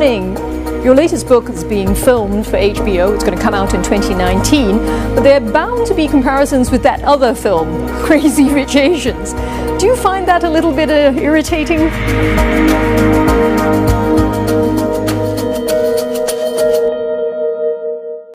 Your latest book is being filmed for HBO. It's going to come out in 2019. But there are bound to be comparisons with that other film, Crazy Rich Asians. Do you find that a little bit uh, irritating?